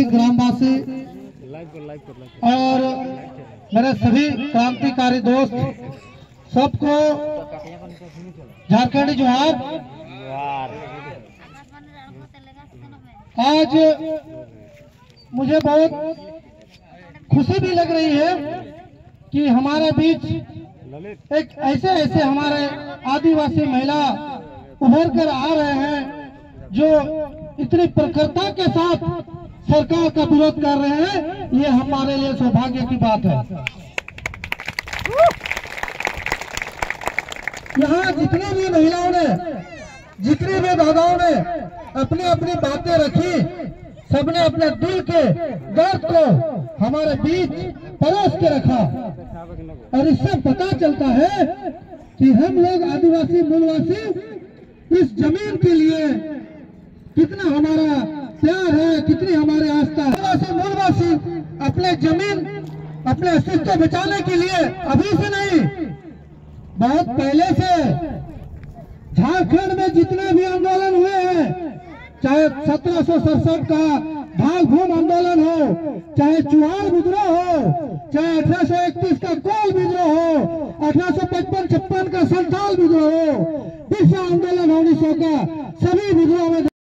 सभी ग्रामवासी और मेरे सभी क्रांतिकारी दोस्त, सबको झारखंड जोहार। आज मुझे बहुत खुशी भी लग रही है कि हमारे बीच एक ऐसे ऐसे हमारे आदिवासी महिला उभर कर आ रहे हैं जो इतनी प्रखरता के साथ सरकार का विरोध कर रहे हैं, ये हमारे लिए सौभाग्य की बात है। यहाँ जितनी भी महिलाओं ने, जितनी भी दादाओं ने अपनी अपनी बातें रखी, सबने अपने दिल के दर्द को हमारे बीच परोस के रखा। और इससे पता चलता है कि हम लोग आदिवासी, मूलवासी, इस ज़मीन के लिए कितना हमारा प्यार है? कितनी हमारी आस्था? आदिवासी मूलवासी, अपने ज़मीन, अपने अस्तित्व बचाने के लिए अभी से नहीं, बहुत पहले से। झारखंड में जितने भी आंदोलन हुए हैं, चाहे सत्रह सौ सड़सठ का भाग भूम आंदोलन हो, चाहे चुहार विद्रोह हो, चाहे अठारह सौ इकतीस का कोल विद्रोह हो, अठारह सौ पचपन, छप्पन का संथाल विद्रोह हो विश्व आंदोलन उन्नीस सौ का सभी विद्रोह में